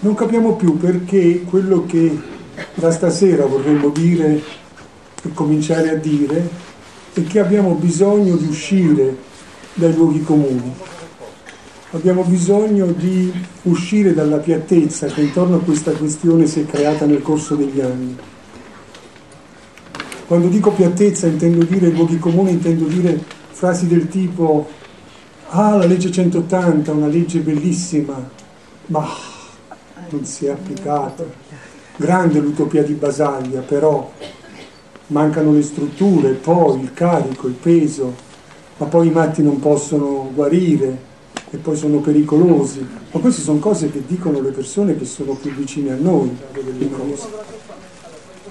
Non capiamo più perché quello che da stasera vorremmo dire e cominciare a dire è che abbiamo bisogno di uscire dai luoghi comuni. Abbiamo bisogno di uscire dalla piattezza che intorno a questa questione si è creata nel corso degli anni. Quando dico piattezza intendo dire luoghi comuni, intendo dire frasi del tipo ah la legge 180, una legge bellissima, ma non si è applicata. Grande l'utopia di Basaglia, però mancano le strutture, poi il carico, il peso, ma poi i matti non possono guarire e poi sono pericolosi. Ma queste sono cose che dicono le persone che sono più vicine a noi,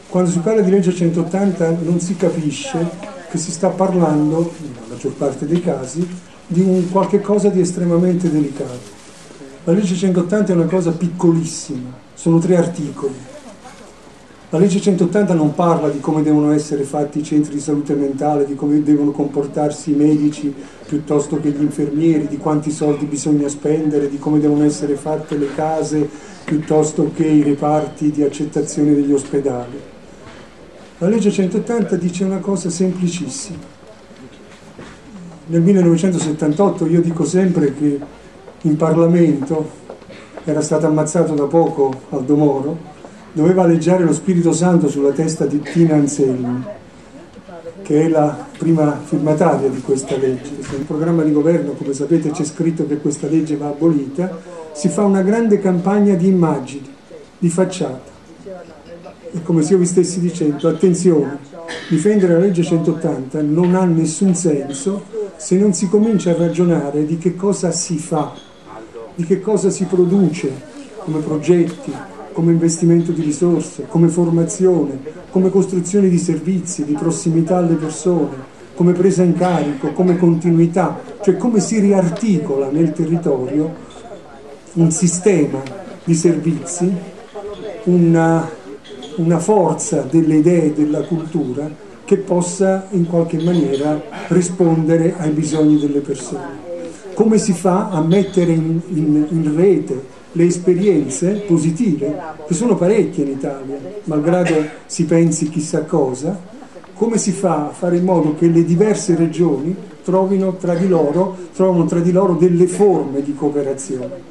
Quando si parla di legge 180 non si capisce che si sta parlando, nella maggior parte dei casi, di un qualche cosa di estremamente delicato. La legge 180 è una cosa piccolissima, sono tre articoli. La legge 180 non parla di come devono essere fatti i centri di salute mentale, di come devono comportarsi i medici piuttosto che gli infermieri, di quanti soldi bisogna spendere, di come devono essere fatte le case piuttosto che i reparti di accettazione degli ospedali. La legge 180 dice una cosa semplicissima. Nel 1978 io dico sempre che in Parlamento, era stato ammazzato da poco Aldo Moro, doveva leggiare lo Spirito Santo sulla testa di Tina Anselmi, che è la prima firmataria di questa legge. Nel programma di governo, come sapete, c'è scritto che questa legge va abolita, si fa una grande campagna di immagini, di facciata. E come se io vi stessi dicendo, attenzione, difendere la legge 180 non ha nessun senso se non si comincia a ragionare di che cosa si fa di che cosa si produce come progetti, come investimento di risorse, come formazione, come costruzione di servizi, di prossimità alle persone, come presa in carico, come continuità, cioè come si riarticola nel territorio un sistema di servizi, una, una forza delle idee della cultura che possa in qualche maniera rispondere ai bisogni delle persone come si fa a mettere in, in, in rete le esperienze positive, che sono parecchie in Italia, malgrado si pensi chissà cosa, come si fa a fare in modo che le diverse regioni trovino tra di loro, tra di loro delle forme di cooperazione.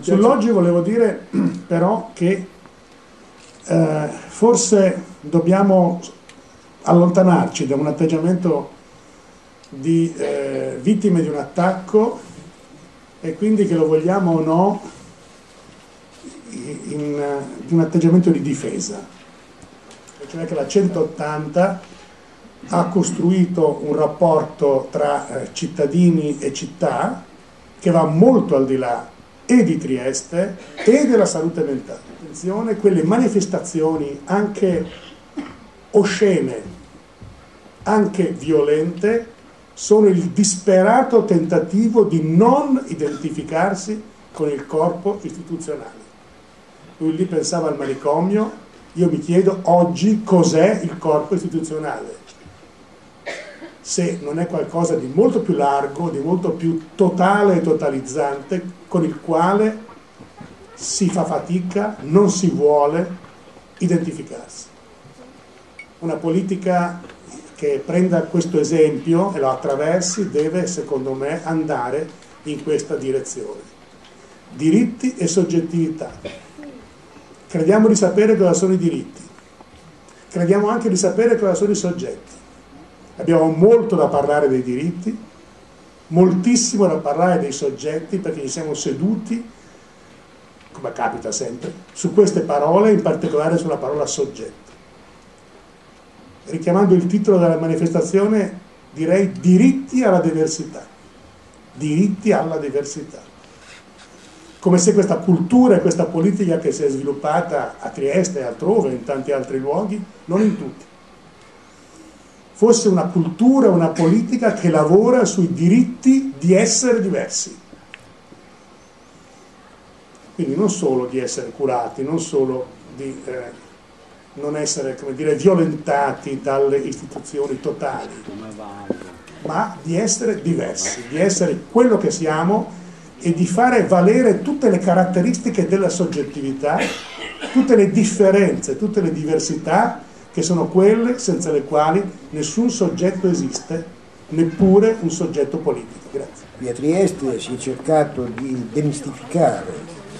Sull'oggi volevo dire però che eh, forse dobbiamo allontanarci da un atteggiamento di eh, vittime di un attacco e quindi che lo vogliamo o no in, in, un atteggiamento di difesa, cioè che la 180 ha costruito un rapporto tra eh, cittadini e città che va molto al di là e di Trieste e della salute mentale. Attenzione, quelle manifestazioni anche oscene, anche violente, sono il disperato tentativo di non identificarsi con il corpo istituzionale. Lui lì pensava al manicomio, io mi chiedo oggi cos'è il corpo istituzionale. Se non è qualcosa di molto più largo, di molto più totale e totalizzante, con il quale si fa fatica, non si vuole identificarsi. Una politica che prenda questo esempio e lo attraversi deve, secondo me, andare in questa direzione. Diritti e soggettività. Crediamo di sapere cosa sono i diritti, crediamo anche di sapere cosa sono i soggetti. Abbiamo molto da parlare dei diritti, moltissimo da parlare dei soggetti perché ci siamo seduti, come capita sempre, su queste parole, in particolare sulla parola soggetto richiamando il titolo della manifestazione, direi diritti alla diversità. Diritti alla diversità. Come se questa cultura e questa politica che si è sviluppata a Trieste e altrove, in tanti altri luoghi, non in tutti, fosse una cultura, una politica che lavora sui diritti di essere diversi. Quindi non solo di essere curati, non solo di eh, non essere dire, violentati dalle istituzioni totali, ma di essere diversi, di essere quello che siamo e di fare valere tutte le caratteristiche della soggettività, tutte le differenze, tutte le diversità che sono quelle senza le quali nessun soggetto esiste, neppure un soggetto politico. Grazie. Qui a Trieste si è cercato di demistificare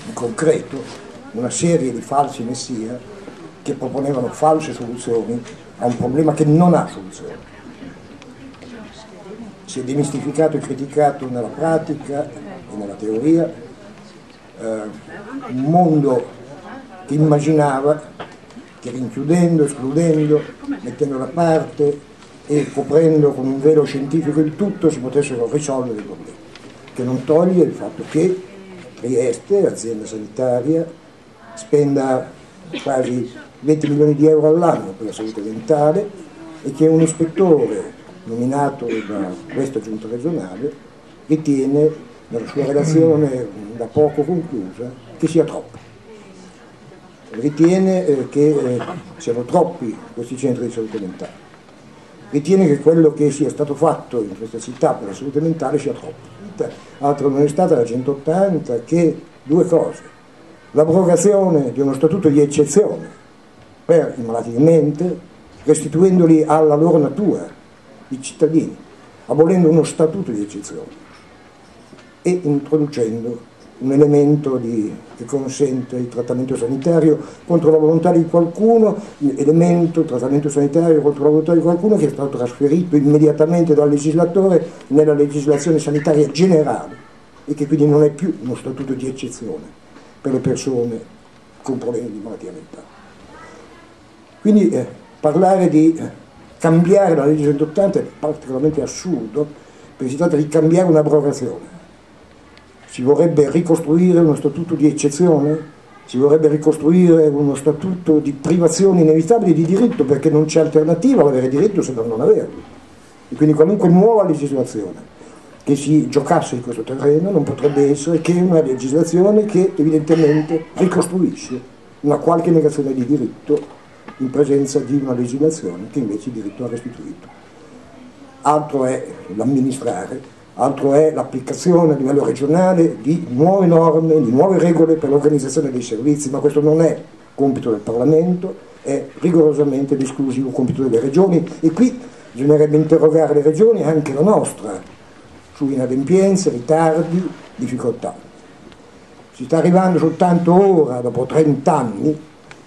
in concreto una serie di falsi messia che proponevano false soluzioni a un problema che non ha soluzione. Si è demistificato e criticato nella pratica e nella teoria eh, un mondo che immaginava che rinchiudendo, escludendo, mettendo da parte e coprendo con un velo scientifico il tutto si potessero risolvere i problemi, che non toglie il fatto che Trieste, azienda sanitaria, spenda quasi 20 milioni di euro all'anno per la salute mentale e che un ispettore nominato da questa giunta regionale ritiene nella sua relazione da poco conclusa che sia troppo. Ritiene eh, che eh, siano troppi questi centri di salute mentale ritiene che quello che sia stato fatto in questa città per la salute mentale sia troppo. Altro non è stata la 180 che due cose, l'abrogazione di uno statuto di eccezione per i malati di mente, restituendoli alla loro natura, i cittadini, abolendo uno statuto di eccezione e introducendo un elemento di, che consente il trattamento sanitario contro la volontà di qualcuno, elemento, trattamento sanitario contro la volontà di qualcuno che è stato trasferito immediatamente dal legislatore nella legislazione sanitaria generale e che quindi non è più uno statuto di eccezione per le persone con problemi di malattia mentale. Quindi eh, parlare di eh, cambiare la legge 180 è particolarmente assurdo perché si tratta di cambiare un'abrogazione si vorrebbe ricostruire uno statuto di eccezione? Si vorrebbe ricostruire uno statuto di privazioni inevitabili di diritto perché non c'è alternativa all'avere diritto se non averlo. E quindi qualunque nuova legislazione che si giocasse in questo terreno non potrebbe essere che una legislazione che evidentemente ricostruisce una qualche negazione di diritto in presenza di una legislazione che invece il diritto ha restituito. Altro è l'amministrare altro è l'applicazione a livello regionale di nuove norme, di nuove regole per l'organizzazione dei servizi, ma questo non è compito del Parlamento, è rigorosamente l'esclusivo compito delle regioni e qui bisognerebbe interrogare le regioni, anche la nostra, su inadempienze, ritardi, difficoltà. Si sta arrivando soltanto ora, dopo 30 anni,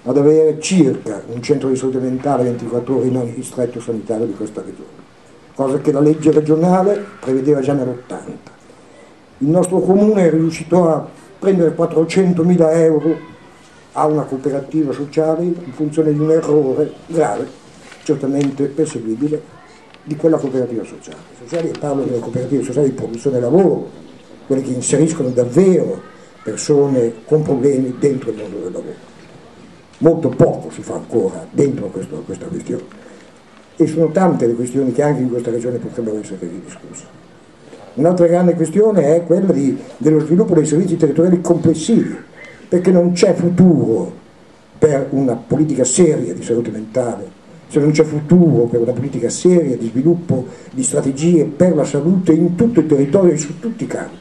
ad avere circa un centro di salute mentale 24 ore in ogni distretto sanitario di questa regione cosa che la legge regionale prevedeva già nell'80. Il nostro comune è riuscito a prendere 400.000 euro a una cooperativa sociale in funzione di un errore grave, certamente perseguibile, di quella cooperativa sociale. Sociali, parlo delle cooperative sociali di produzione lavoro, quelle che inseriscono davvero persone con problemi dentro il mondo del lavoro. Molto poco si fa ancora dentro questo, questa questione e sono tante le questioni che anche in questa regione potrebbero essere discusse. Un'altra grande questione è quella di, dello sviluppo dei servizi territoriali complessivi, perché non c'è futuro per una politica seria di salute mentale, se non c'è futuro per una politica seria di sviluppo di strategie per la salute in tutto il territorio e su tutti i campi.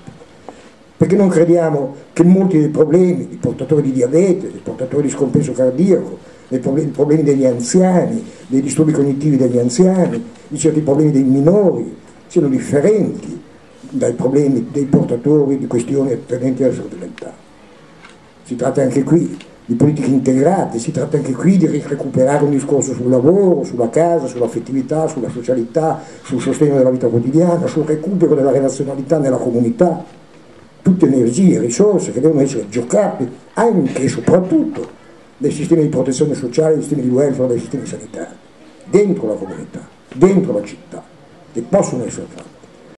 Perché non crediamo che molti dei problemi, i portatori di diabete, i portatori di scompenso cardiaco, dei problemi degli anziani, dei disturbi cognitivi degli anziani, di certi problemi dei minori, siano differenti dai problemi dei portatori di questioni attenenti alla salute mentale. Si tratta anche qui di politiche integrate, si tratta anche qui di recuperare un discorso sul lavoro, sulla casa, sull'affettività, sulla socialità, sul sostegno della vita quotidiana, sul recupero della relazionalità nella comunità, tutte energie, risorse che devono essere giocate anche e soprattutto dei sistemi di protezione sociale, dei sistemi di welfare, dei sistemi sanitari, dentro la comunità, dentro la città, che possono essere fatti.